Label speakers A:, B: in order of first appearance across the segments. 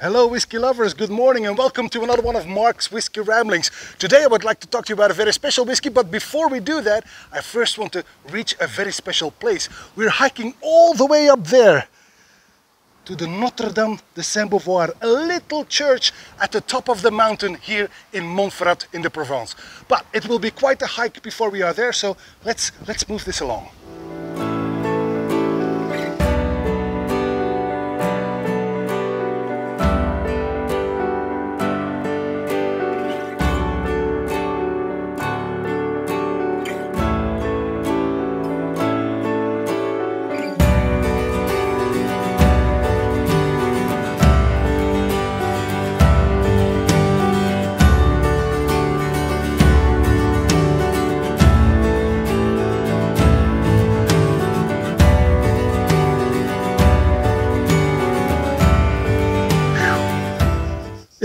A: Hello, whiskey lovers. Good morning, and welcome to another one of Mark's Whiskey Ramblings. Today, I would like to talk to you about a very special whiskey, but before we do that, I first want to reach a very special place. We're hiking all the way up there to the Notre Dame de Saint-Beauvoir, a little church at the top of the mountain here in Montferrat in the Provence. But it will be quite a hike before we are there, so let's let's move this along.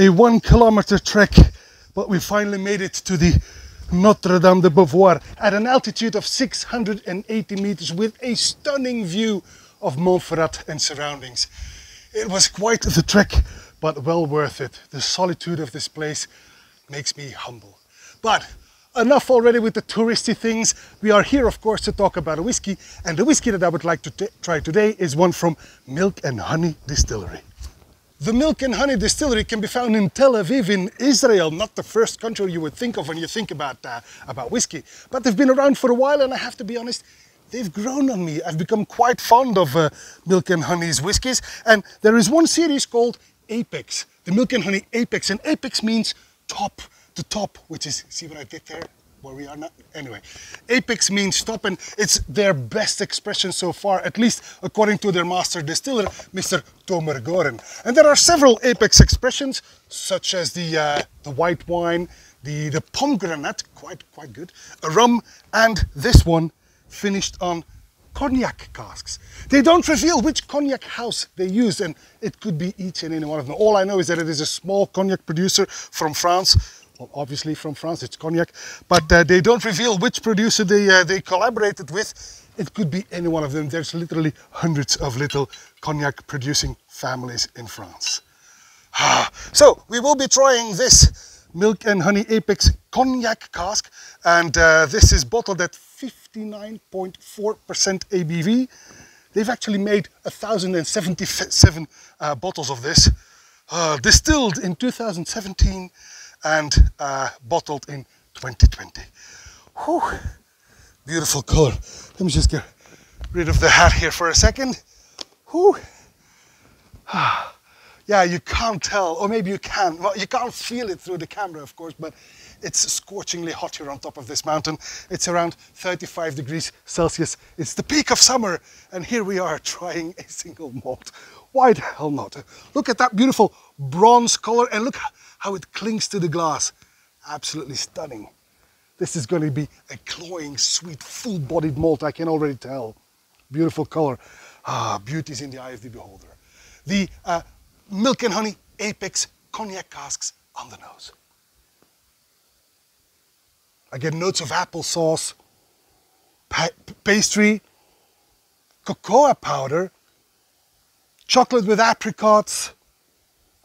A: A one kilometer trek, but we finally made it to the Notre Dame de Beauvoir at an altitude of 680 meters with a stunning view of Montferrat and surroundings. It was quite the trek, but well worth it. The solitude of this place makes me humble. But enough already with the touristy things. We are here, of course, to talk about a whiskey, and the whiskey that I would like to try today is one from Milk and Honey Distillery. The Milk and Honey Distillery can be found in Tel Aviv in Israel, not the first country you would think of when you think about, uh, about whiskey. But they've been around for a while and I have to be honest, they've grown on me. I've become quite fond of uh, Milk and Honey's whiskies and there is one series called Apex, the Milk and Honey Apex and Apex means top, the top, which is, see what I did there? Where we are now. Anyway, apex means stop and it's their best expression so far, at least according to their master distiller, Mr. Tomer Goren. And there are several apex expressions, such as the, uh, the white wine, the, the pomegranate, quite, quite good, a rum, and this one finished on cognac casks. They don't reveal which cognac house they use and it could be each and any one of them. All I know is that it is a small cognac producer from France well, obviously from France, it's cognac, but uh, they don't reveal which producer they, uh, they collaborated with. It could be any one of them. There's literally hundreds of little cognac producing families in France. so we will be trying this Milk and Honey Apex cognac cask, and uh, this is bottled at 59.4% ABV. They've actually made 1,077 uh, bottles of this, uh, distilled in 2017 and uh, bottled in 2020. Whew. Beautiful color. Let me just get rid of the hat here for a second. Whew. yeah, you can't tell, or maybe you can. Well, you can't feel it through the camera, of course, but it's scorchingly hot here on top of this mountain. It's around 35 degrees Celsius. It's the peak of summer, and here we are trying a single malt. Why the hell not? Look at that beautiful bronze color, and look how it clings to the glass. Absolutely stunning. This is going to be a cloying, sweet, full-bodied malt, I can already tell. Beautiful color. Ah, beauty is in the eye of the beholder. The uh, milk and honey apex cognac casks on the nose. I get notes of applesauce, pa pastry, cocoa powder, chocolate with apricots,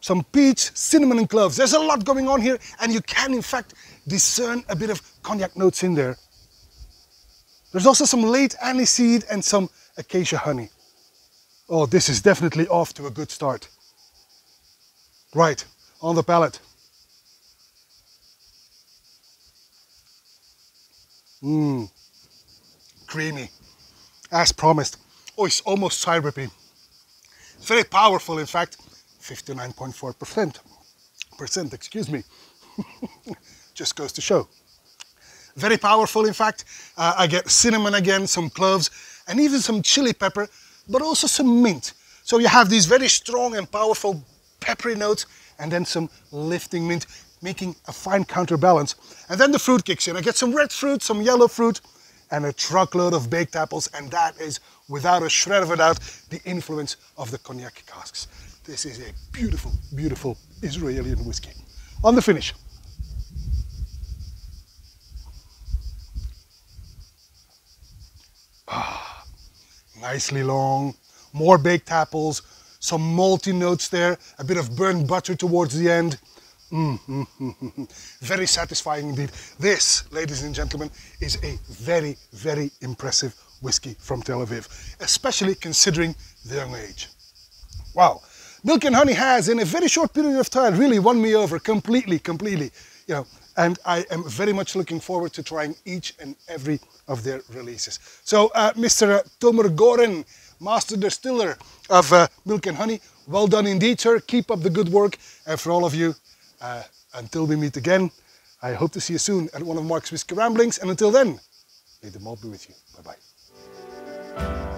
A: some peach, cinnamon and cloves. There's a lot going on here and you can in fact discern a bit of cognac notes in there. There's also some late aniseed and some acacia honey. Oh, this is definitely off to a good start. Right, on the palate. Mmm, creamy, as promised. Oh, it's almost syrupy. Very powerful, in fact. 59.4%. Percent, excuse me. Just goes to show. Very powerful, in fact. Uh, I get cinnamon again, some cloves, and even some chili pepper, but also some mint. So you have these very strong and powerful peppery notes, and then some lifting mint, making a fine counterbalance. And then the fruit kicks in. I get some red fruit, some yellow fruit, and a truckload of baked apples, and that is, without a shred of a doubt, the influence of the cognac casks. This is a beautiful, beautiful Israeli whiskey. On the finish. Ah, nicely long, more baked apples, some malty notes there, a bit of burnt butter towards the end. Mm, mm, mm. Very satisfying indeed. This, ladies and gentlemen, is a very, very impressive whiskey from Tel Aviv, especially considering the young age. Wow. Milk and Honey has, in a very short period of time, really won me over completely, completely. You know, and I am very much looking forward to trying each and every of their releases. So, uh, Mr. Tomer Goren, master distiller of uh, Milk and Honey, well done indeed, sir. Keep up the good work. And for all of you, uh, until we meet again, I hope to see you soon at one of Mark's Whiskey Ramblings. And until then, may the malt be with you. Bye-bye.